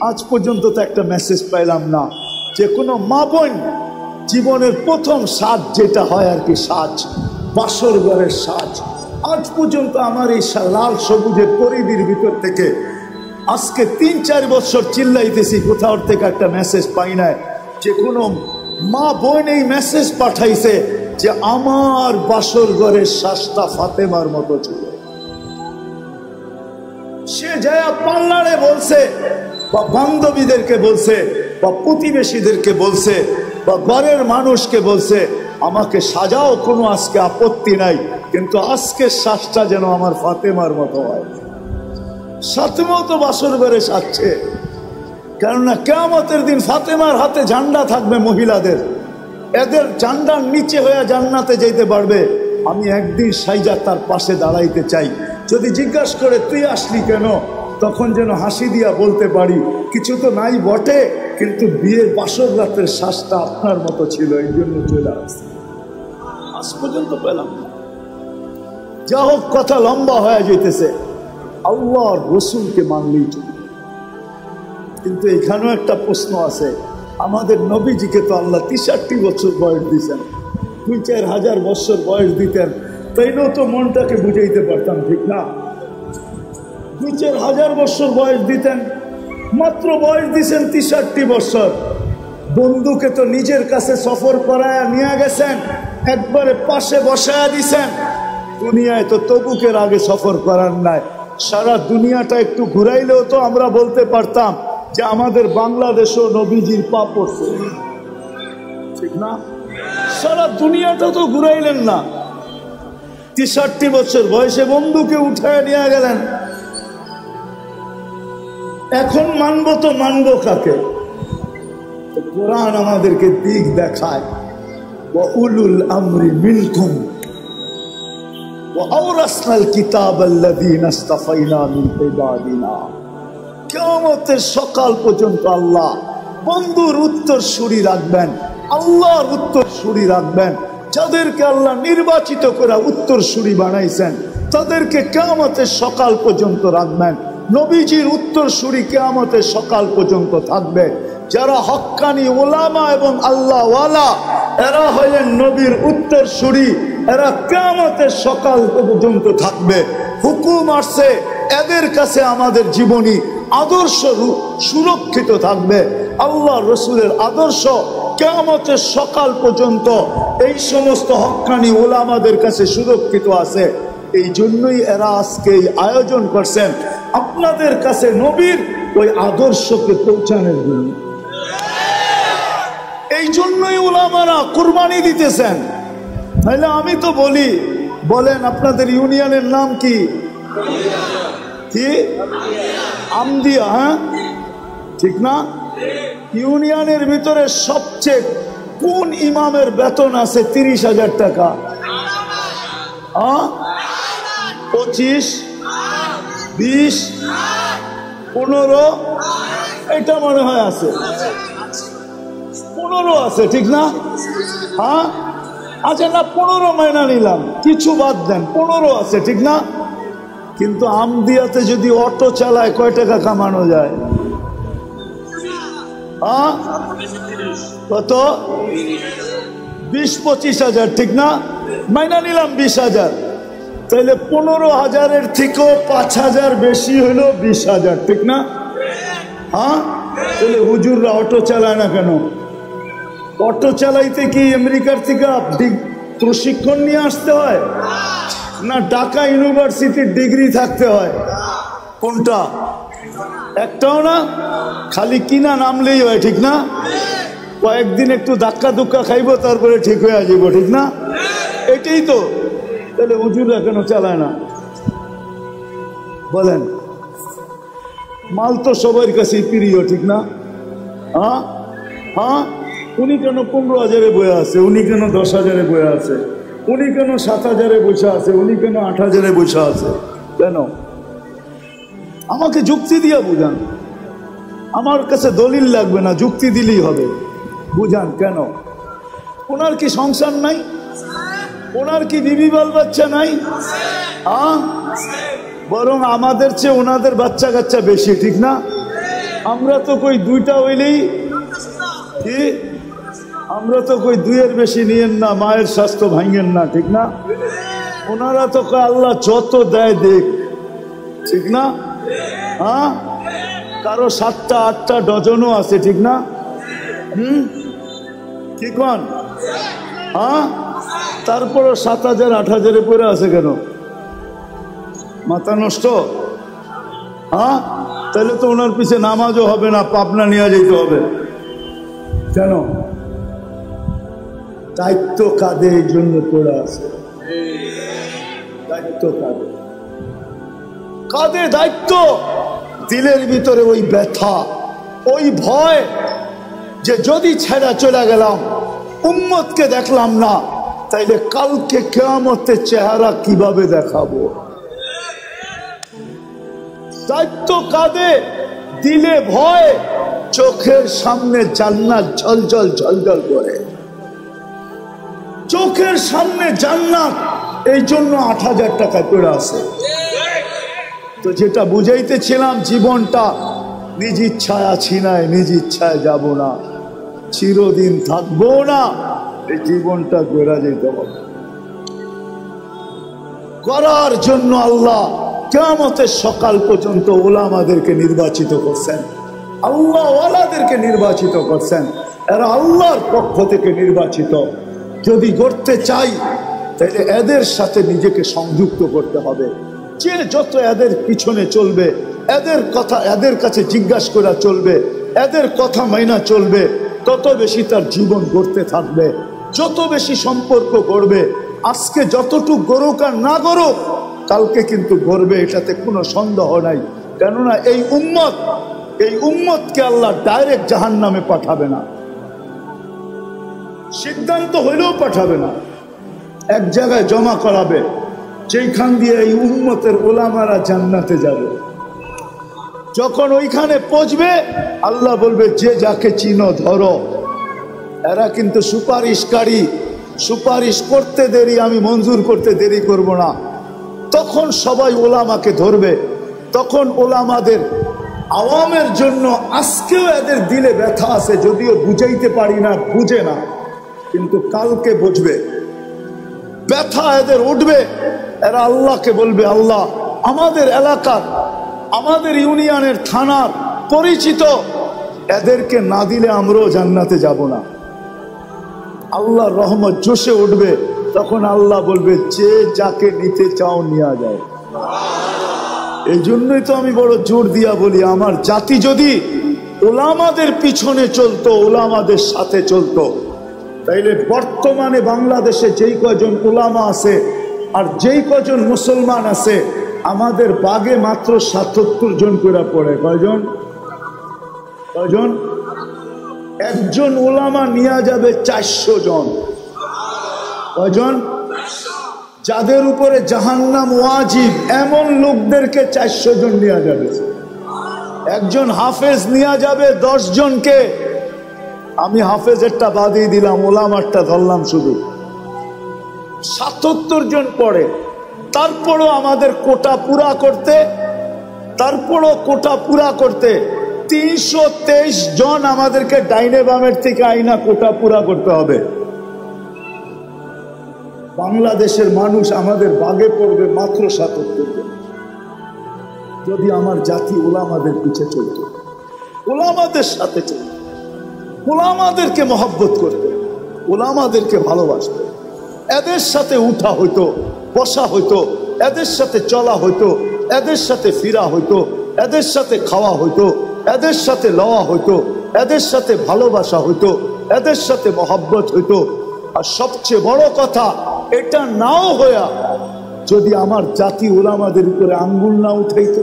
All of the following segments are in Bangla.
আজ পর্যন্ত তো একটা মেসেজ পাইলাম না। যে কোনো মা বোন, জীবনের প্রথম সাজ যেটা হয় আর কি সাজ, বাসর ঘরের সাজ। আজ পর্যন্ত আমার এই লাল সবুজের পরিধির ভিতর থেকে আজকে তিন, চার বছর চিল্লাইতেছি, কোথাও থেকে একটা মেসেজ পাই নাই। যে কোনো মা বোন এই মেসেজ পাঠাইছে যে আমার বাসর ঘরের শ্বাসটা ফাতেমার মতো ছিল। সে যায় পাল্লারে বলছে বা বান্ধবীদেরকে বলছে, বা প্রতিবেশীদেরকে বলছে, বা ঘরের মানুষকে বলছে, আমাকে সাজাও, কোনো আজকে আপত্তি নাই, কিন্তু আজকের শ্বাসটা যেন আমার ফাতেমার মতো হয়। ফাতেমাও তো বাসর ঘরে সাজছে। কেননা কেয়ামতের দিন ফাতেমার হাতে ঝান্ডা থাকবে মহিলাদের। এদের ঝান্ডার নিচে হয়ে জান্নাতে যেতে পারবে। আমি একদিন সাইজা তার পাশে দাঁড়াইতে চাই। যদি জিজ্ঞাসা করে, তুই আসলি কেন? তখন যেন হাসি দিয়া বলতে পারি কিছু তো নাই বটে কিন্তু বিয়ের বাসর রাতের শ্বাসটা আপনার মতো ছিল এই জন্য চলে আসছে। আজ পর্যন্ত পেলাম না। যা হোক কথা লম্বা হয়ে যেতেছে আল্লাহর রসুলকে মানলেই চলবে কিন্তু এখানেও একটা প্রশ্ন আছে আমাদের নবীজিকে তো আল্লাহ তিষট্টি বছর বয়স দিয়েছেন দুই চার হাজার বছর বয়স দিতেন তাইলেও তো মনটাকে বুঝাইতে পারতাম ঠিক না? দুই চার হাজার বছর বয়স দিতেন, মাত্র বয়স দিছেন তিষট্টি বছর। বন্ধুকে তো নিজের কাছে সফর করায় নিয়ে গেছেন, একবারে পাশে বসায় দিছেন। দুনিয়ায় তো তবুকের আগে সফর করার নাই। সারা দুনিয়াটা একটু ঘুরাইলেও তো আমরা বলতে পারতাম যে আমাদের বাংলাদেশও নবীজির পা পড়ছে ঠিক না? সারা দুনিয়াটা তো ঘুরাইলেন না। তেষট্টি বছর বয়সে বন্ধুকে উঠায় নিয়ে গেলেন। এখন মানবো তো মানবো কাকে? কোরআন আমাদেরকে দিক দেখায়। সকাল পর্যন্ত আল্লাহ বন্ধুর উত্তর সুরি রাখবেন, আল্লাহর উত্তর সুরি রাখবেন। যাদেরকে আল্লাহ নির্বাচিত করে উত্তর সুরি বানাইছেন, তাদেরকে কেমতের সকাল পর্যন্ত রাখবেন। নবীজির উত্তর সুরি কেয়ামতের সকাল পর্যন্ত থাকবে। যারা হক্কানি ওলামা এবং আল্লাহওয়ালা, এরা হলেন নবীর উত্তর সুরি এরা কেয়ামতের সকাল পর্যন্ত থাকবে। হুকুম আসছে, এদের কাছে আমাদের জীবনী আদর্শ রূপ সুরক্ষিত থাকবে। আল্লাহ রসুলের আদর্শ কেয়ামতের সকাল পর্যন্ত এই সমস্ত হক্কানি ওলামাদের কাছে সুরক্ষিত আছে। এই জন্যই এরা আজকে এই আয়োজন করছেন। আপনাদের কাছে নবীর ওই আদর্শকে পৌঁছানোর জন্য। এই জন্যই ওলামারা কুরবানি দিতেছেন। তাহলে আমি তো বলি, বলেন আপনাদের ইউনিয়নের নাম কি? কি? আমদিয়া হ্যাঁ? ঠিক না? ইউনিয়নের ভিতরে সবচেয়ে কোন ইমামের বেতন আছে তিরিশ হাজার টাকা? পঁচিশ? বিশ, পনেরো, এটা মনে হয় আছে। পনেরো আছে, ঠিক না? হ্যাঁ? আচ্ছা না, পনেরো মাইনা নিলাম। কিছু বাদ দেন, পনেরো আছে, ঠিক না? কিন্তু আমদিয়াতে যদি অটো চালায়, কয় টাকা কামানো যায়? হ্যাঁ? কত? বিশ, পঁচিশ হাজার, ঠিক না? মাইনা নিলাম বিশ হাজার। তাহলে পনেরো হাজারের থেকেও পাঁচ হাজার বেশি হলো বিশ হাজার, ঠিক না? হ্যাঁ? তাহলে হুজুররা অটো চালায় না কেন? অটো চালাইতে কি আমেরিকার থেকে প্রশিক্ষণ নিয়ে আসতে হয়? না ঢাকা ইউনিভার্সিটির ডিগ্রি থাকতে হয়? কোনটা? একটাও না? খালি কিনা নামলেই হয়, ঠিক না? কয়েকদিন একটু ধাক্কা ধুক্কা খাইবো, তারপরে ঠিক হয়ে আসব ঠিক না? এটাই তো। তাহলে হুজুররা কেন চালায় না? বলেন। মাল তো সবার কাছেই প্রিয়, ঠিক না? হ্যাঁ? হ্যাঁ? উনি কেন পনেরো হাজারে বয়ে আছে? উনি কেন দশ হাজারে বয়ে আছে? উনি কেন সাত হাজারে বসে আছে? উনি কেন আট হাজারে বসে আছে? কেন? আমাকে যুক্তি দিয়ে বুঝান। আমার কাছে দলিল লাগবে না, যুক্তি দিলেই হবে। বুঝান কেন? ওনার কি সংসার নাই? ওনার কি বিবি বাল বাচ্চা নাই? বরং আমাদের চেয়ে ওনাদের বাচ্চা কাচ্চা বেশি, ঠিক না? আমরা তো কই দুইটা হইলেই কি? আমরা তো কই দুইয়ের বেশি নিয়েন না, মায়ের স্বাস্থ্য ভাঙেন না, ঠিক না? ওনারা তো কয় আল্লাহ যত দেয় দেখ ঠিক না? হ্যাঁ কারও সাতটা, আটটা ডজনও আছে, ঠিক না? হুম? কি কন? হ্যাঁ তারপরও সাত হাজার, আট হাজারে পরে আছে কেন? মাথা নষ্ট? হ্যাঁ? তাহলে তো ওনার পিছে নামাজও হবে না, পাবনা নিয়ে যেতে হবে। কেন? দায়িত্ব কাঁধে এই জন্য পড়ে আছে? দায়িত্ব কাঁধে কাঁধে দায়িত্ব? দিলের ভিতরে ওই ব্যথা, ওই ভয় যে যদি ছেড়া চলে গেলাম, উম্মতকে দেখলাম না। তাইলে কালকে কেয়ামতের চেহারা কীভাবে দেখাবো? দায়িত্ব কাঁদে দিলে ভয়, চোখের সামনে জান্নাত ঝলঝল ঝলঝল করে। চোখের সামনে জান্নাত, এই জন্য আট হাজার টাকা করে আছে। তো যেটা বুঝাইতেছিলাম, জীবনটা নিজ ইচ্ছায় আছি নাই, নিজ ইচ্ছায় যাব না। চিরদিন থাকব না। এই জীবনটা গড়া যেতে হবে। করার জন্য আল্লাহ কেমতের সকাল পর্যন্ত ওলামাদেরকে নির্বাচিত করছেন। আল্লাহ ওয়ালাদেরকে নির্বাচিত করছেন। এরা আল্লাহর পক্ষ থেকে নির্বাচিত। যদি করতে চাই, তাহলে এদের সাথে নিজেকে সংযুক্ত করতে হবে। যে যত এদের পিছনে চলবে, এদের কথা এদের কাছে জিজ্ঞাসা করা চলবে, এদের কথা মাইনা চলবে, তত বেশি তার জীবন গড়তে থাকবে। যত বেশি সম্পর্ক গড়বে, আজকে যতটুক গড়ুক আর না গড়ুক, কালকে কিন্তু গড়বে এটাতে কোনো সন্দেহ নাই। কেননা এই উম্মত, এই উম্মতকে আল্লাহ ডাইরেক্ট জাহান নামে পাঠাবে না। সিদ্ধান্ত হইলেও পাঠাবে না। এক জায়গায় জমা করাবে যেখান দিয়ে এই উম্মতের ওলামারা জান্নাতে যাবে। যখন ওইখানে পৌঁছবে, আল্লাহ বলবে, যে যাকে চিনো ধরো। এরা কিন্তু সুপারিশকারী। সুপারিশ করতে দেরি, আমি মঞ্জুর করতে দেরি করব না। তখন সবাই ওলামাকে ধরবে। তখন ওলামাদের আওয়ামের জন্য আজকেও এদের দিলে ব্যথা আছে, যদিও বুঝাইতে পারি না, বুঝে না, কিন্তু কালকে বুঝবে। ব্যথা এদের উঠবে, এরা আল্লাহকে বলবে, আল্লাহ, আমাদের এলাকার, আমাদের ইউনিয়নের থানার পরিচিত, এদেরকে না দিলে আমরাও জান্নাতে যাব না। আল্লাহ রহমত জোশে উঠবে, তখন আল্লাহ বলবে, যে যাকে নিতে চাও নিয়ে যায়। এই জন্যই তো আমি বড় জোর দিয়া বলি, আমার জাতি যদি ওলামাদের পিছনে চলতো, ওলামাদের সাথে চলতো, তাইলে বর্তমানে বাংলাদেশে যেই কজন ওলামা আছে আর যেই কজন মুসলমান আছে, আমাদের বাগে মাত্র সাতাত্তর জন করে পড়ে। কয়জন? কয়জন? একজন ওলামা নিয়ে যাবে চারশো জন। কয়জন? যাদের উপরে জাহান্নাম ওয়াজিব, এমন লোকদেরকে চারশো জন নেওয়া যাবে। একজন হাফেজ নেওয়া যাবে দশ জনকে। আমি হাফেজেরটা বাদিয়ে দিলাম, ওলামারটা ধরলাম শুধু। সাতাত্তর জন পড়ে। তারপরও আমাদের কোটা পুরা করতে, তারপরও কোটা পুরা করতে তিনশো তেইশ জন আমাদেরকে ডাইনে বামের থেকে আইনা কোটা পুরা করতে হবে। বাংলাদেশের মানুষ আমাদের বাগে পড়বে মাত্র সাতাত্তর জন। যদি আমার জাতি ওলামাদের পিছে চলত ওলামাদের সাথে চলত ওলামাদেরকে মহব্বত করতে ওলামাদেরকে ভালোবাসতে এদের সাথে উঠা হইতো, বসা হইতো, এদের সাথে চলা হইতো, এদের সাথে ফিরা হইতো, এদের সাথে খাওয়া হইতো এদের সাথে লওয়া হইতো, এদের সাথে ভালোবাসা হইতো, এদের সাথে মহব্বত হইতো। আর সবচেয়ে বড় কথা, এটা নাও হইয়া যদি আমার জাতি ওলামাদের উপরে আঙ্গুল না উঠাইত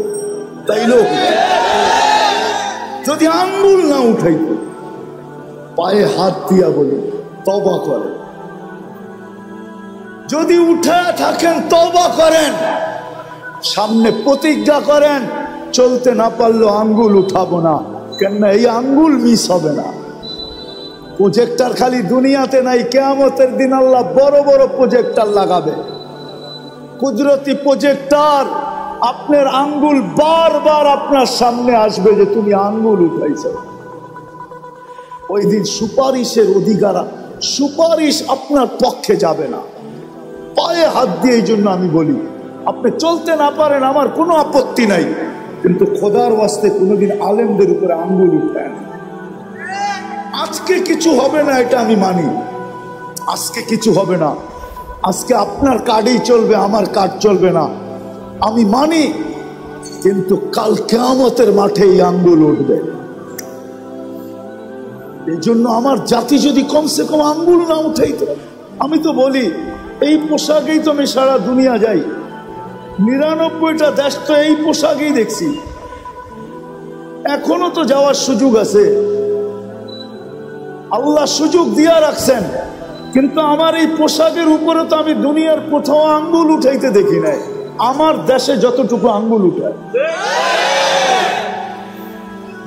হইতো। যদি আঙ্গুল না উঠাইতো, পায়ে হাত দিয়া বলি তবা করে। যদি উঠে থাকেন তবা করেন। সামনে প্রতিজ্ঞা করেন চলতে না পারলেও আঙ্গুল উঠাবো না। কেননা এই আঙ্গুল মিস হবে না। প্রজেক্টার খালি দুনিয়াতে নাই, কেয়ামতের দিন আল্লাহ বড় বড় প্রজেক্টার লাগাবে। কুদরতি প্রজেক্টার আপনার আঙ্গুল বারবার আপনার সামনে আসবে যে তুমি আঙ্গুল উঠাইছ। ওই দিন সুপারিশের অধিকার, সুপারিশ আপনার পক্ষে যাবে না। পায়ে হাত দিয়ে এই জন্য আমি বলি, আপনি চলতে না পারেন, আমার কোনো আপত্তি নাই। কিন্তু খোদার ওয়াস্তে কোনোদিন আলেমদের উপরে আঙ্গুল উঠেন আজকে কিছু হবে না, এটা আমি মানি। আজকে কিছু হবে না। আজকে আপনার কার্ডেই চলবে, আমার কার্ড চলবে না। আমি মানি, কিন্তু কাল কেয়ামতের মাঠে এই আঙ্গুল উঠবে। এই জন্য আমার জাতি যদি কমসে কম আঙ্গুল না উঠাইতো, আমি তো বলি, এই পোশাকেই তো আমি সারা দুনিয়া যাই। নিরানব্বইটা দেশ তো এই পোশাকেই দেখছি। এখনও তো যাওয়ার সুযোগ আছে। আল্লাহ সুযোগ দিয়া রাখছেন, কিন্তু আমার এই পোশাকের উপরে তো আমি দুনিয়ার কোথাও আঙ্গুল উঠাইতে দেখি নাই। আমার দেশে যতটুকু আঙ্গুল উঠায়।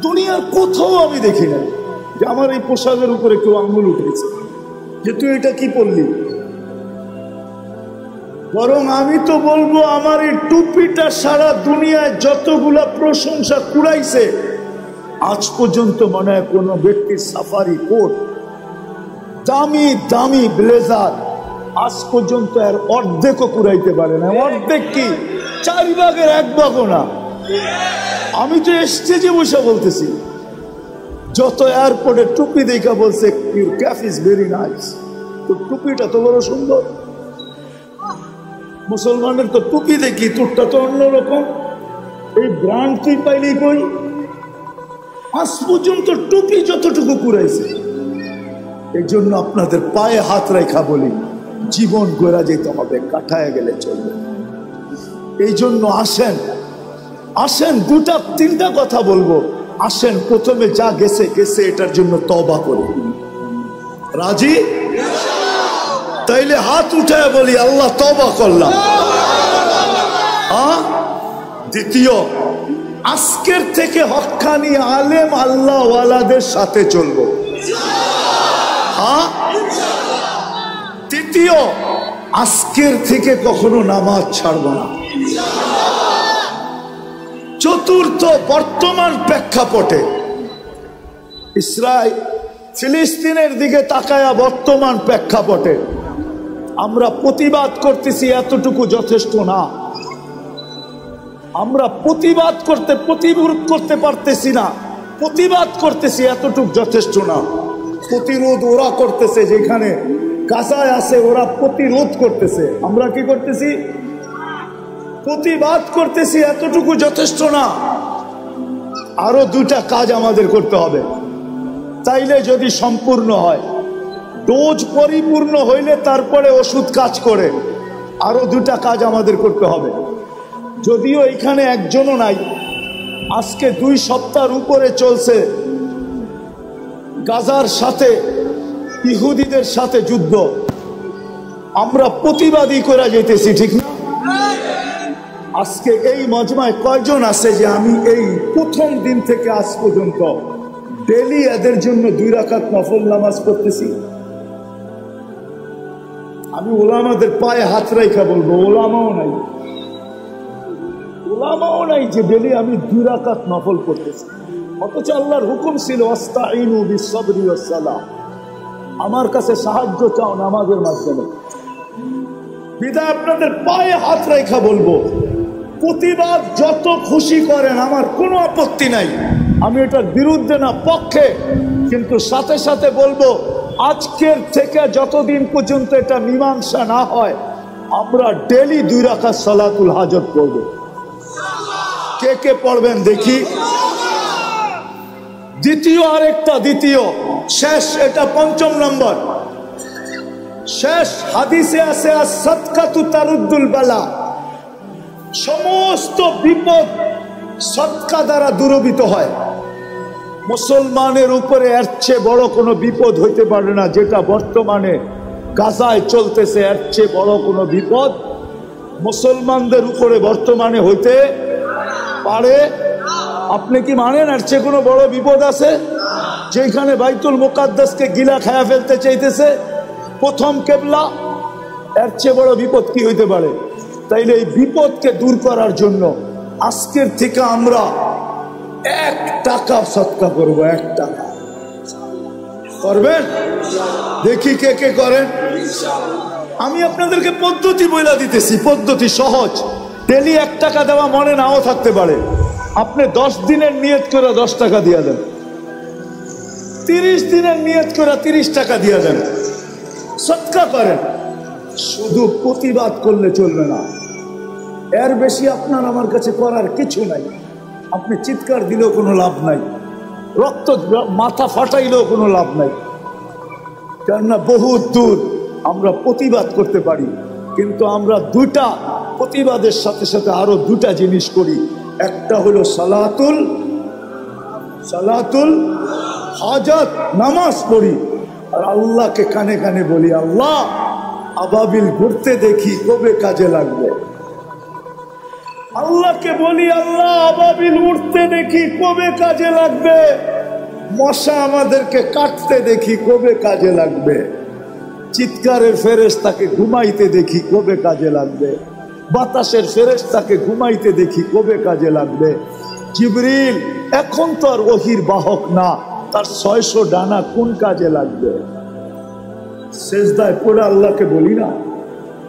দুনিয়ার কোথাও আমি দেখি নাই যে আমার এই পোশাকের উপরে কেউ আঙ্গুল উঠেছে। যে তুই এটা কি পড়লি বরং আমি তো বলব, আমার এই টুপিটা সারা দুনিয়ায় যতগুলা প্রশংসা কুড়াইছে, আজ পর্যন্ত মনে হয় কোনো ব্যক্তির সাফারি কোট, দামি দামি ব্লেজার, আজ পর্যন্ত এর অর্ধেকও কুড়াইতে পারে না। অর্ধেক কি? চার ভাগের এক ভাগও না। আমি তো স্টেজে বসে বলতেছি, যত এয়ারপোর্টে টুপি দেখা বলছে ক্যাফ ইজ ভেরি নাইস তো টুপিটা তো বড় সুন্দর। মুসলমানের তো টুপি দেখি তোরটা তো অন্যরকম এই ব্রান্ড তুই পাইলি কই? আজ পর্যন্ত টুপি যতটুকু কুড়াইছে এই জন্য আপনাদের পায়ে হাত রেখা বলি, জীবন গোড়া যেতে হবে, কাঠায় গেলে চলবে। এই জন্য আসেন আসেন, দুটা, তিনটা কথা বলব। আসেন, প্রথমে যা গেছে গেছে, এটার জন্য তবা করি। রাজি? তাইলে হাত উঠায় বলি, আল্লাহ তবা করলাম? দ্বিতীয়, আজকের থেকে হকানি আলেম আল্লাহ ওয়ালাদের সাথে চলবো? তৃতীয়, আজকের থেকে কখনো নামাজ ছাড়ব না চতুর্থ, বর্তমান প্রেক্ষাপটে, ইসরায়েল ফিলিস্তিনের দিকে তাকায়া বর্তমান প্রেক্ষাপটে আমরা প্রতিবাদ করতেছি এতটুকু যথেষ্ট না। আমরা প্রতিবাদ করতে, প্রতিরোধ করতে পারতেছি না। প্রতিবাদ করতেছি এতটুকু যথেষ্ট না। প্রতিরোধ ওরা করতেছে যেখানে কাঁচায় আছে, ওরা প্রতিরোধ করতেছে। আমরা কি করতেছি? প্রতিবাদ করতেছি এতটুকু যথেষ্ট না। আরও দুটা কাজ আমাদের করতে হবে। তাইলে যদি সম্পূর্ণ হয়। ডোজ পরিপূর্ণ হইলে তারপরে ওষুধ কাজ করে। আরও দুটা কাজ আমাদের করতে হবে। যদিও এখানে একজনও নাই, আজকে দুই সপ্তাহের উপরে চলছে গাজার সাথে, ইহুদিদের সাথে যুদ্ধ। আমরা প্রতিবাদী করে যেতেছি ঠিক না? আজকে এই মজমায় কয়জন আছে যে আমি এই প্রথম দিন থেকে আজ পর্যন্ত ডেলি এদের জন্য দুই রাখাত নফল নামাজ পড়তেছি? আমি ওলামাদের পায়ে হাত রাইখা বলব, ওলামাও নাই। ওলামাও নাই যে ডেলি আমি দুই রাকাত নফল করতেছি। অথচ আল্লাহর হুকুম ছিল আমার কাছে সাহায্য চাও নামাজের মাধ্যমে। বিদায় আপনাদের পায়ে হাত রেখা বলব, প্রতিবাদ যত খুশি করেন, আমার কোনো আপত্তি নাই। আমি এটার বিরুদ্ধে না, পক্ষে। কিন্তু সাথে সাথে বলব আজকের থেকে যতদিন পর্যন্ত এটা মীমাংসা না হয়, আমরা ডেলি দুই রাখা সালাতুল হাজত করব কে কে পড়বেন দেখি? দ্বিতীয় আরেকটা, দ্বিতীয়। শেষ, এটা পঞ্চম নম্বর। শেষ হাদিসে আছে সৎকাতু তারুদ্দুল বালা। সমস্ত বিপদ সৎকা দ্বারা দূরবিত হয়। মুসলমানের উপরে এর চেয়ে বড় কোনো বিপদ হইতে পারে না, যেটা বর্তমানে গাজায় চলতেছে, এর চেয়ে বড় কোনো বিপদ মুসলমানদের উপরে বর্তমানে হইতে পারে। আপনি কি মানেন এর চেয়ে কোনো বড় বিপদ আছে? যেখানে বাইতুল মোকাদ্দাসকে গিলা খায়া ফেলতে চাইতেছে, প্রথম কেবলা, এর চেয়ে বড় বিপদ কি হইতে পারে? তাইলে এই বিপদকে দূর করার জন্য আজকের থেকে আমরা এক টাকা সৎকা করব, এক টাকা। করবেন? দেখি কে কে করেন। আমি আপনাদেরকে পদ্ধতি বইলা দিতেছি, পদ্ধতি সহজ। ডেলি এক টাকা দেওয়া মনে নাও থাকতে পারে। আপনি দশ দিনের নিয়ত করে দশ টাকা দিয়ে দেন। তিরিশ দিনের নিয়ত করে তিরিশ টাকা দিয়ে দেন। সৎকা করেন। শুধু প্রতিবাদ করলে চলবে না। এর বেশি আপনার আমার কাছে করার কিছু নাই। আপনি চিৎকার দিলেও কোনো লাভ নাই। রক্ত মাথা ফাটাইলেও কোনো লাভ নাই। কেননা বহু দূর আমরা প্রতিবাদ করতে পারি, কিন্তু আমরা দুটা প্রতিবাদের সাথে সাথে আরও দুটা জিনিস করি। একটা হলো সালাতুল সালাতুল হাজাত নামাজ পড়ি। আর আল্লাহকে কানে কানে বলি, আল্লাহ, আবাবিল ঘুরতে দেখি কবে কাজে লাগবে? আল্লাহকে বলি, আল্লাহ, আবাবিল উঠতে দেখি কবে কাজে লাগবে। মশা আমাদেরকে কাটতে দেখি কবে কাজে লাগবে। চিৎকারের ফেরেস তাকে ঘুমাইতে দেখি কবে কাজে লাগবে। বাতাসের ফেরেস তাকে ঘুমাইতে দেখি কবে কাজে লাগবে। জিবরিল, এখন তো আর ওহির বাহক না, তার ছয়শো ডানা কোন কাজে লাগবে? শেষদায় পড়ে আল্লাহকে বলি না।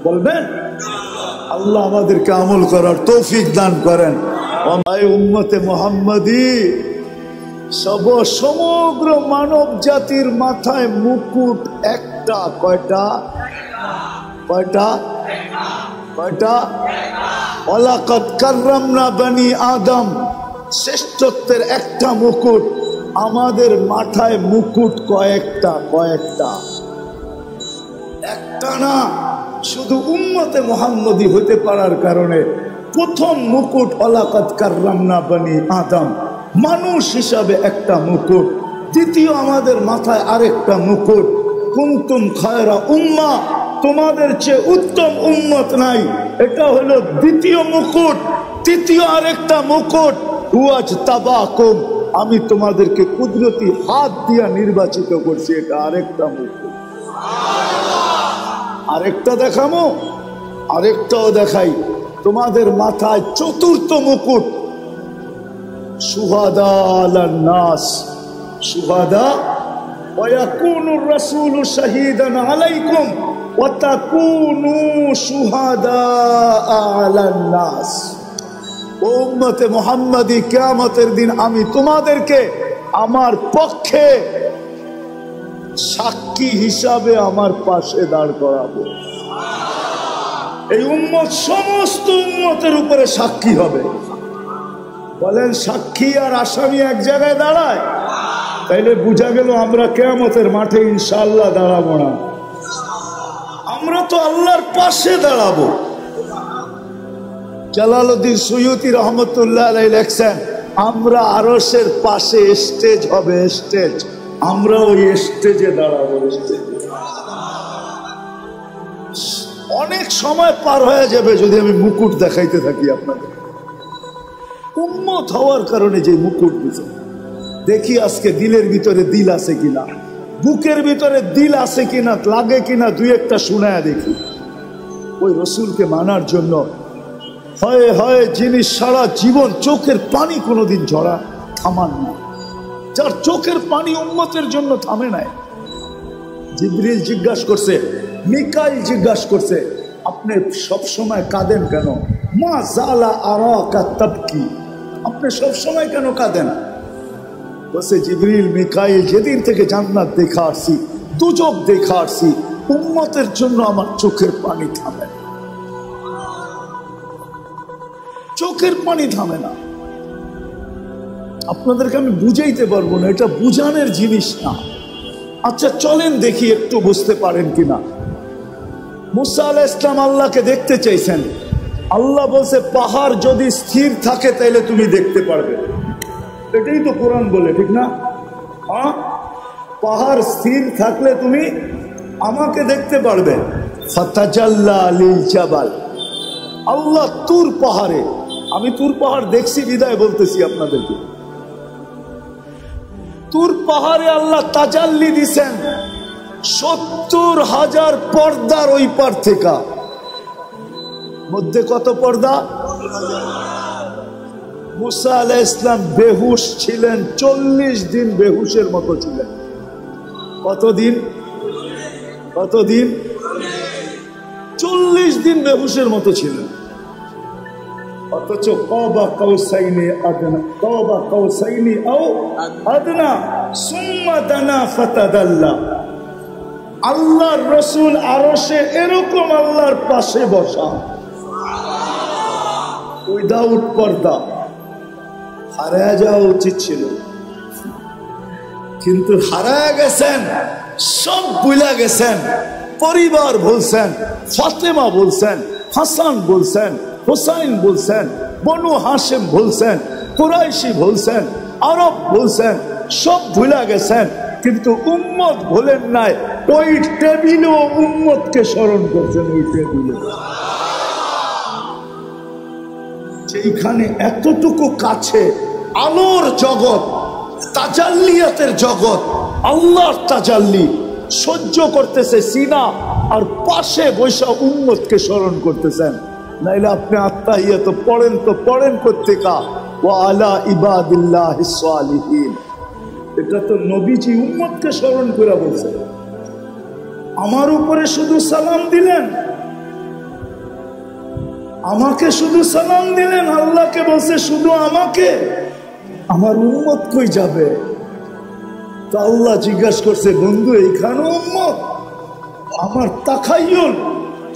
বলবেন? আল্লাহ আমাদেরকে আমল করার তৌফিক দান করেন। সব সমগ্র মানব জাতির মাথায় মুকুট একটা, কয়টা? কয়টা? কয়টা? অলাকত কার্রামনা বানি আদম, শ্রেষ্ঠত্বের একটা মুকুট, আমাদের মাথায় মুকুট কয়েকটা কয়েকটা। একটা না শুধু উম্মতে মোহাম্মদী হতে পারার কারণে প্রথম মুকুট অলাকত কার্রামনা বানি আদম। মানুষ হিসাবে একটা মুকুট। দ্বিতীয় আমাদের মাথায় আরেকটা মুকুট। কুমতুম খায়রা উম্মা। তোমাদের চেয়ে উত্তম উন্মত নাই। এটা হলো দ্বিতীয় মুকুট। তৃতীয় আরেকটা মুকুট। হুয়াজ তাবাকুম। আমি তোমাদেরকে কুদরতি হাত দিয়া নির্বাচিত করছি। এটা আরেকটা মুকুট। আরেকটা দেখামো, আরেকটাও দেখাই। তোমাদের মাথায় চতুর্থ মুকুট। সুহাদা সুহাদা আলাইকুম মোহাম্মদী, কেয়ামতের দিন আমি তোমাদেরকে আমার পক্ষে সাক্ষী হিসাবে আমার পাশে দাঁড় করাবো। এই উম্মত সমস্ত উম্মতের উপরে সাক্ষী হবে। বলেন, সাক্ষী আর আসামি এক জায়গায় দাঁড়ায়? তাইলে বুঝা গেল আমরা কেয়ামতের মাঠে ইনশাল্লাহ দাঁড়াবো না। আমরা তো আল্লাহর পাশে দাঁড়াবো। জালালুদ্দিন সৈয়দি রহমতুল্লাহ লেখছেন, আমরা আরসের পাশে স্টেজ হবে, স্টেজ। আমরা ওই স্টেজে দাঁড়াবো। অনেক সময় পার হয়ে যাবে যদি আমি মুকুট দেখাইতে থাকি আপনাদের। উন্মত হওয়ার কারণে যে মুকুট দিছে। দেখি আজকে দিলের ভিতরে দিল আছে কিনা। বুকের ভিতরে দিল আছে কিনা, লাগে কিনা, দুই একটা শোনায় দেখি। ওই রসুলকে মানার জন্য হয় হয় যিনি সারা জীবন চোখের পানি কোনোদিন ঝরা থামান না। যার চোখের পানি উন্মতের জন্য থামে নাই। জিবরিল জিজ্ঞাসা করছে, মিকাইল জিজ্ঞাসা করছে, আপনি সব সময় কাঁদেন কেন? মা জালা আরা তাবকি। আপনি সব সময় কেন কাঁদেন? বসে জিবরিল, মিকাইল যেদিন থেকে জান্নাত দেখা আসছি, দুজক দেখা আসছি উন্মতের জন্য আমার চোখের পানি থামে চোখের পানি থামে না। আপনাদেরকে আমি বুঝাইতে পারব না, এটা বুঝানোর জিনিস না। আচ্ছা চলেন দেখি একটু বুঝতে পারেন কিনা। মুসা আলাহ ইসলাম আল্লাহকে দেখতে চাইছেন। আল্লাহ বলছে, পাহাড় যদি স্থির থাকে তাহলে তুমি দেখতে পারবে। এটাই তো কোরআন বলে, ঠিক না? হ্যাঁ? পাহাড় স্থির থাকলে তুমি আমাকে দেখতে পারবে। জাবাল। আল্লাহ তুর পাহাড়ে। আমি তুর পাহাড় দেখছি, বিদায় বলতেছি আপনাদেরকে। তুর পাহাড়ে আল্লাহ তাজাল্লি দিছেন। সত্তর হাজার পর্দার ওই পার থেকে। মধ্যে কত পর্দা? মুসা আলাহ ইসলাম বেহুশ ছিলেন, চল্লিশ দিন বেহুশের মতো ছিলেন। কতদিন? কতদিন? চল্লিশ দিন বেহুশের মতো ছিলেন। অথচ কবা কৌসাইনি আদনা। কবা কৌসাইনি আও আদনা। সুম্মা দানা ফাতাদাল্লা। আল্লাহর রসুল আরও সে এরকম আল্লাহর পাশে বসা। উইদাউট পর্দা। হারায় যাওয়া উচিত ছিল। কিন্তু হারায় গেছেন, সব ভুলা গেছেন। পরিবার বলছেন, ফাতেমা বলছেন, হাসান বলছেন হোসাইন বলছেন, বনু হাসেম বলছেন, কুরাইশি বলছেন, আরব বলছেন, সব ভুলে গেছেন, কিন্তু উম্মত ভুলেন নাই, ওই টেবিলেও উম্মতকে স্মরণ করছেন ওই টেবিলে। সেইখানে এতটুকু কাছে আলোর জগৎ, তাজাল্লিয়াতের জগৎ, আল্লাহর তাজাল্লি, সহ্য করতেছে সিনা, আর পাশে বৈশা উন্মতকে স্মরণ করতেছেন। নাইলে আপনি আত্মাহিয়া তো পড়েন তো, পড়েন পত্রিকা। ও আলা ইবাদিল্লাহ এটা তো নবীজি উম্মতকে স্মরণ করে বলছে। আমার উপরে শুধু সালাম দিলেন। আমাকে শুধু সালাম দিলেন, আল্লাহকে বলছে শুধু আমাকে? আমার উম্মত কই যাবে? তো আল্লাহ জিজ্ঞাসা করছে, বন্ধু, এইখানে উম্মত? আমার তাকাইল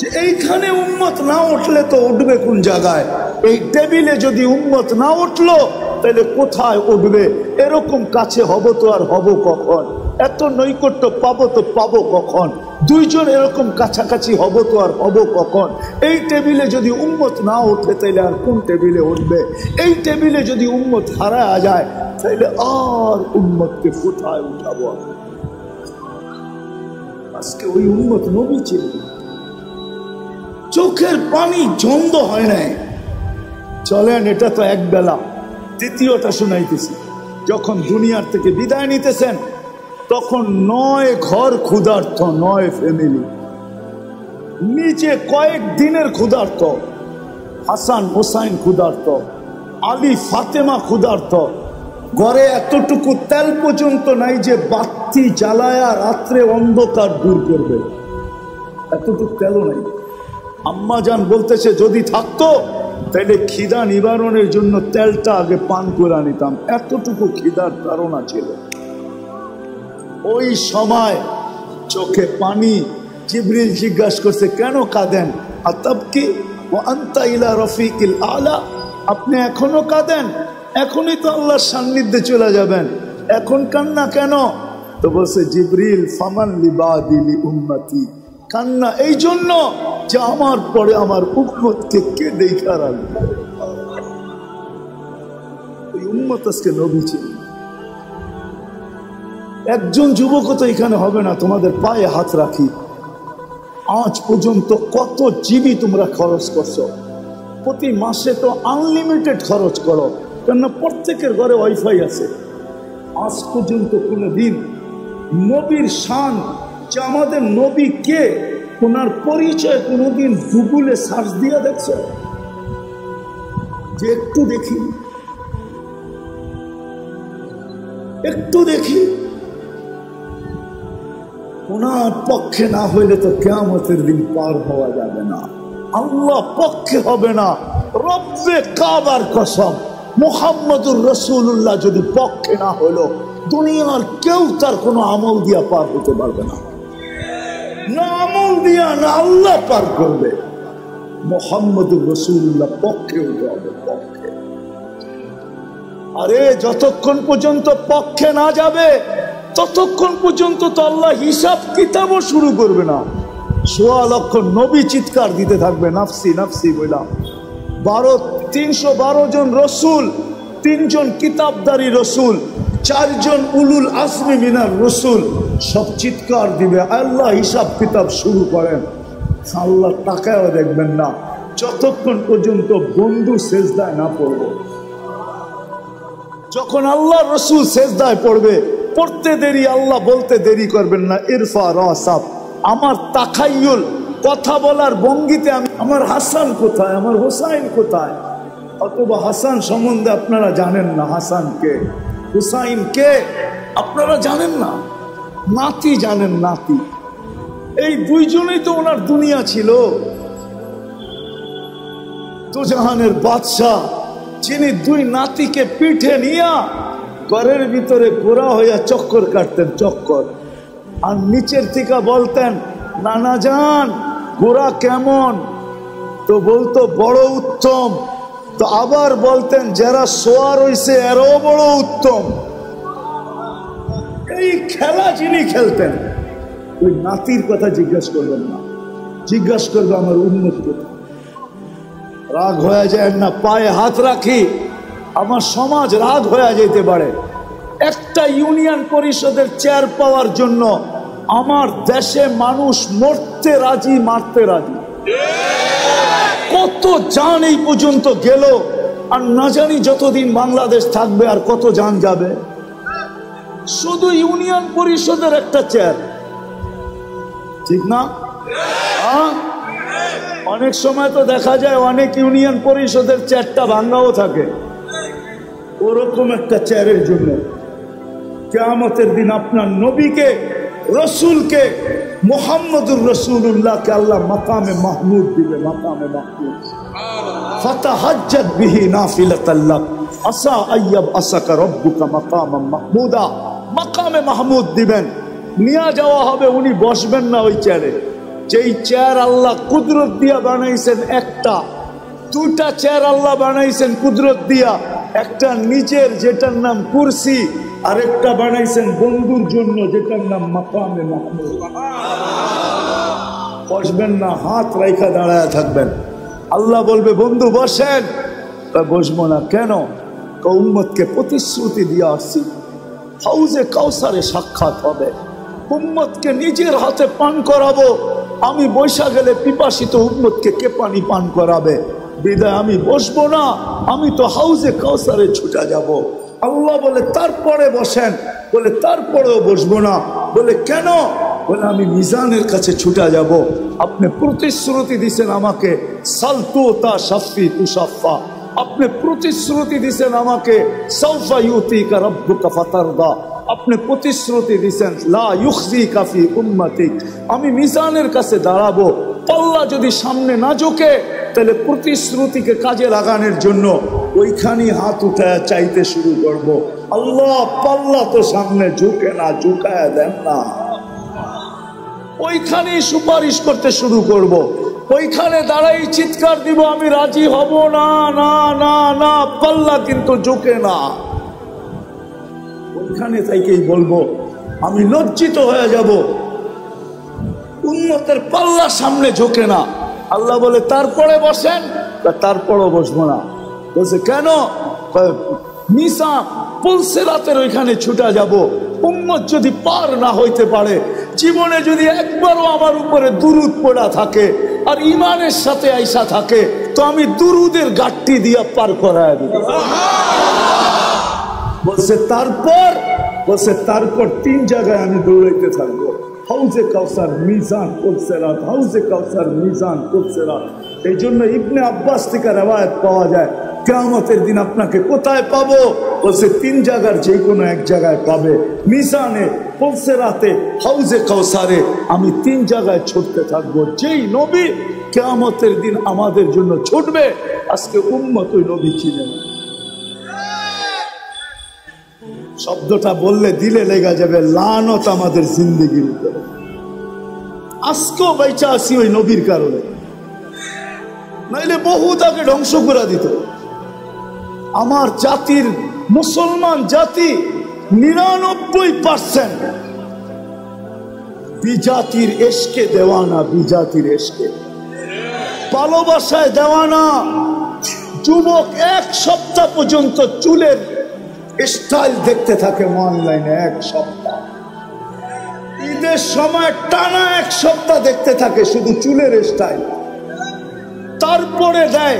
যে এইখানে উম্মত না উঠলে তো উঠবে কোন জায়গায়? এই টেবিলে যদি উম্মত না উঠল, তাহলে কোথায় উঠবে? এরকম কাছে হব তো আর হব কখন? এত নৈকট্য পাবো তো পাবো কখন? দুইজন এরকম কাছাকাছি হব তো আর হব কখন? এই টেবিলে যদি উম্মত না ওঠে তাহলে আর কোন টেবিলে উঠবে? এই টেবিলে যদি উম্মত হারা যায়, তাহলে আর উম্মতকে কোথায় উঠাবো আজকে ওই উম্মত নবী ছিল চোখের পানি জন্দ হয় নাই। চলেন, এটা তো এক বেলা। দ্বিতীয়টা শুনাইতেছি। যখন দুনিয়ার থেকে বিদায় নিতেছেন, তখন নয় ঘর ক্ষুধার্থ নয় ফ্যামিলি। নিচে কয়েক দিনের ক্ষুধার্থ হাসান হোসাইন ক্ষুধার্থ আলী ফাতেমা ক্ষুধার্থ ঘরে এতটুকু তেল পর্যন্ত নাই যে বাতি জ্বালায়া রাত্রে অন্ধকার দূর করবে। এতটুকু তেলও নাই। আম্মা যান বলতেছে যদি থাকতো, তাহলে খিদা নিবারণের জন্য তেলটা আগে পান করে নিতাম। এতটুকু খিদার ধারণা ছিল। ওই সময় চোখে পানি, জিবরিল জিজ্ঞাসা করছে, কেন কাঁদেন? আর তব কি? ও আন্তা ইলা রফিকিল আলা। আপনি এখনও কাঁদেন? এখনই তো আল্লাহর সান্নিধ্যে চলে যাবেন। এখন কান্না কেন? তো বলছে, জিবরিল, ফামান লিবা দিলি উম্মতি। কান্না, এই জন্য যে আমার পরে আমার উম্মতকে কে দেখা রাখবে ওই উম্মত আজকে নবী ছিল একজন যুবক তো এখানে হবে না, তোমাদের পায়ে হাত রাখি। আজ পর্যন্ত কত জিবি তোমরা খরচ করছ? প্রতি মাসে তো আনলিমিটেড খরচ করো, কেননা প্রত্যেকের ঘরে ওয়াইফাই আছে। আজ পর্যন্ত কোনো দিন নবীর শান যে আমাদের নবী কে? ওনার পরিচয় কোনোদিন গুগলে সার্চ দিয়ে দেখছ? যে একটু দেখি। একটু দেখি। ওনার পক্ষে না হইলে তো কেমতের দিন পার হওয়া যাবে না। আল্লাহ পক্ষে হবে না। রব্বে কাবার কসম, মোহাম্মদুর রসুল্লাহ যদি পক্ষে না হলো দুনিয়ার কেউ তার কোনো আমল দিয়া পার হতে পারবে না। না আমল দিয়া না আল্লাহ পার করবে। মোহাম্মদুর রসুল্লাহ পক্ষে পক্ষে। আরে, যতক্ষণ পর্যন্ত পক্ষে না যাবে, ততক্ষণ পর্যন্ত তো আল্লাহ হিসাব কিতাবও শুরু করবে না। সোয়া লক্ষ নবী চিৎকার দিতে থাকবে, নাফসি নাফসি বললাম। বারো, তিনশো বারো জন রসুল, তিনজন কিতাবদারি রসুল চারজন উলুল আসমি মিনার রসুল সব চিৎকার দিবে। আল্লাহ হিসাব কিতাব শুরু করেন। আল্লাহ টাকায়ও দেখবেন না। যতক্ষণ পর্যন্ত বন্ধু শেষদায় না পড়ব। যখন আল্লাহ রসুল শেষদায় পড়বে, পড়তে দেরি, আল্লাহ বলতে দেরি করবেন না। ইরফা রসাব আমার তাকাইল কথা বলার ভঙ্গিতে আমি, আমার হাসান কোথায়? আমার হোসাইন কোথায়? অথবা হাসান সম্বন্ধে আপনারা জানেন না হাসান কে হুসাইন কে? আপনারা জানেন না। নাতি জানেন নাতি। এই দুইজনেই তো ওনার দুনিয়া ছিল। দুজাহানের বাদশাহ, যিনি দুই নাতিকে পিঠে নিয়া ঘরের ভিতরে গোড়া হইয়া চক্কর কাটতেন, চক্কর। আর নিচের থেকে বলতেন, নানা যান গোড়া কেমন? তো বলতো বড় উত্তম। তো আবার বলতেন, যারা সোয়ার হইছে, এরও বড় উত্তম। এই খেলা যিনি খেলতেন, ওই নাতির কথা জিজ্ঞাসা করবেন না। জিজ্ঞাসা করবে আমার উন্নত কোথায় রাগ হয়ে যায় না, পায়ে হাত রাখি। আমার সমাজ রাগ হয়ে যেতে পারে। একটা ইউনিয়ন পরিষদের চেয়ার পাওয়ার জন্য আমার দেশে মানুষ মরতে রাজি, মারতে রাজি। কত যান এই পর্যন্ত গেল আর না জানি যতদিন বাংলাদেশ থাকবে আর কত যান যাবে। শুধু ইউনিয়ন পরিষদের একটা চেয়ার ঠিক না? হ্যাঁ? অনেক সময় তো দেখা যায় অনেক ইউনিয়ন পরিষদের চেয়ারটা ভাঙ্গাও থাকে। ওরকম একটা চেয়ারের জন্য। কেয়ামতের দিন আপনার নবীকে, রসুলকে মোহাম্মদুর রসুল্লাহকে আল্লাহ মাকামে মাহমুদ দিবে, মাকামে মাহমুদ। আসা মাহমুদা। মাকামে মাহমুদ দিবেন। নিয়ে যাওয়া হবে, উনি বসবেন না ওই চেয়ারে যেই চেয়ার আল্লাহ কুদরত বানাইছেন একটা। দুটা চেয়ার আল্লাহ বানাইছেন কুদরত দিয়া। একটা নিজের যেটার নাম কুরসি আরেকটা বানাইছেন বন্ধুর জন্য, যেটার নাম মাকামে মাহমুদ। বসবেন না, হাত রাইখা দাঁড়ায় থাকবেন। আল্লাহ বলবে, বন্ধু, বসেন। বসবো না, কেন? উম্মতকে প্রতিশ্রুতি দিয়ে আসছি। হাউজে কাউসারে সাক্ষাৎ হবে। উম্মতকে নিজের হাতে পান করাবো। আমি বৈশা গেলে পিপাসিত উম্মতকে কে পানি পান করাবে? বিদায়, আমি বসবো না, আমি তো হাউজে কাউসারে ছুটা যাব। আল্লাহ বলে, তারপরে বসেন। বলে, তারপরেও বসবো না। বলে, কেন? বলে, আমি মিজানের কাছে ছুটা যাব। আপনি প্রতিশ্রুতি দিছেন আমাকে, সালতু তা সাফি তুষাফা আপনি প্রতিশ্রুতি দিছেন আমাকে সৌফা ইউতি কা আপনি প্রতিশ্রুতি দিছেন, লা কাফি উম্মতিক। আমি মিজানের কাছে দাঁড়াবো। পাল্লা যদি সামনে না ঝোঁকে, তাহলে প্রতিশ্রুতিকে কাজে লাগানোর জন্য ওইখানে হাত উঠায় চাইতে শুরু করব। আল্লাহ পাল্লা তো সামনে ঝুঁকে না, ঝুঁকায় দেন না। ওইখানেই সুপারিশ করতে শুরু করব। ওইখানে দাঁড়াই চিৎকার দিব, আমি রাজি হব না না না না। পাল্লা কিন্তু ঝুঁকে না। ওইখানে তাইকেই বলব, আমি লজ্জিত হয়ে যাব। উন্নতের পাল্লা সামনে ঝোঁকে না। আল্লাহ বলে, তারপরে বসেন তারপরও বসবো না। বলছে, কেন? মিসা পুলসে রাতের ওইখানে ছুটা যাব। উম্মত যদি পার না হইতে পারে, জীবনে যদি একবারও আমার উপরে দুরুদ পড়া থাকে, আর ইমানের সাথে আইসা থাকে, তো আমি দুরুদের গাঠটি দিয়া পার করায় দিব। বলছে, তারপর? বলছে, তারপর তিন জায়গায় আমি দৌড়াইতে থাকব। হাউজে কাউসার মিজান কুলসেরাত হাউজে কাউসার মিজান কুলসেরাত এই জন্য ইবনে আব্বাস থেকে রেওয়ায়ত পাওয়া যায় কেমতের দিন আপনাকে কোথায় পাবো? বলছে, তিন জায়গার যে কোনো এক জায়গায় পাবে। মিজানে কুলসেরাতে হাউজে কাউসারে আমি তিন জায়গায় ছুটতে থাকব। যেই নবী কেয়ামতের দিন আমাদের জন্য ছুটবে, আজকে উন্মত নবী চিনে না শব্দটা বললে দিলে লেগা যাবে লানত আমাদের জিন্দিগির উপরে। আজকেও বেচা আসি ওই নবীর কারণে। নাইলে বহু তাকে ধ্বংস করে দিত। আমার জাতির মুসলমান জাতি নিরানব্বই পার্সেন্ট বিজাতির এসকে দেওয়ানা বিজাতির এসকে। ভালোবাসায় দেওয়ানা যুবক এক সপ্তাহ পর্যন্ত চুলের স্টাইল দেখতে থাকে অনলাইনে এক সপ্তাহ। ঈদের সময় টানা এক সপ্তাহ দেখতে থাকে শুধু চুলের স্টাইল। তারপরে দেয়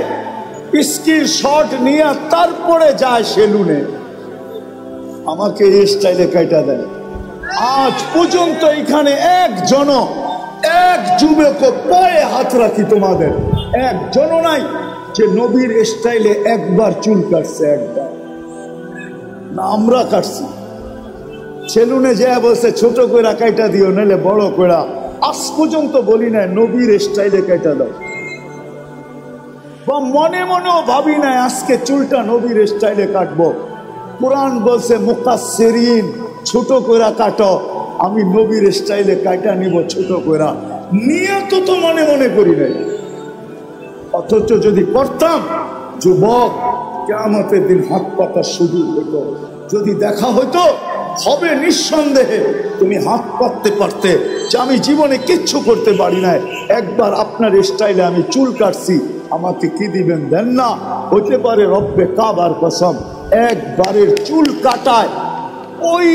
স্কিল শট নিয়ে তারপরে যায় সেলুনে। আমাকে এই স্টাইলে কাইটা দেয়। আজ পর্যন্ত এখানে একজন এক যুবক পায়ে হাত রাখি তোমাদের। একজন নাই যে নবীর স্টাইলে একবার চুল কাটছে একবার। না আমরা কাটছি। সেলুনে যা বলছে, ছোট কইরা কাইটা দিও নাহলে বড় কইরা আজ পর্যন্ত বলি না নবীর স্টাইলে কাইটা দাও। বা মনে মনেও ভাবি না আজকে চুলটা নবীর স্টাইলে কাটবো। কোরআন বলছে, মুকাসসিরিন, ছোট কইরা কাটো, আমি নবীর স্টাইলে কাটা নিব ছোট কইরা। নিয়ে তো তো মনে মনে করি নাই। অথচ যদি করতাম, যুবক কেমতের দিন হাত পাতার সুযোগ হতো যদি দেখা হতো হবে নিঃসন্দেহে। তুমি হাত পাততে পারতে, যে আমি জীবনে কিচ্ছু করতে পারি নাই। একবার আপনার স্টাইলে আমি চুল কাটছি, আমাকে কি দিবেন দেন না? হতে পারে রব্বে কাবার কসম, একবারের চুল কাটায় ওই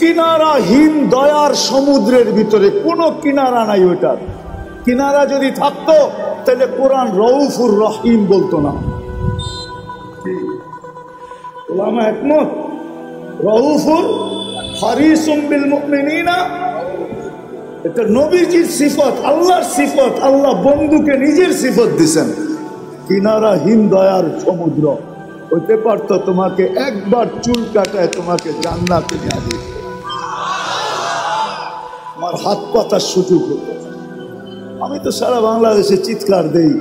কিনারাহীন দয়ার সমুদ্রের ভিতরে, কোনো কিনারা নাই ওটার কিনারা যদি থাকতো, তাহলে কোরআন রউফুর রহিম বলতো না? ওলামা একমত? রউফুর হারিসুম এটা নবীজির সিফত, আল্লাহর সিফত, আল্লাহ বন্ধুকে নিজের সিফত দিছেন। কিনারাহীন দয়ার সমুদ্র। হতে পারতো তোমাকে একবার চুল কাটায় তোমাকে জান্নাতে নিয়ে দিত আমার হাত পাতার সুযোগ হতো আমি তো সারা বাংলাদেশে চিৎকার দেই।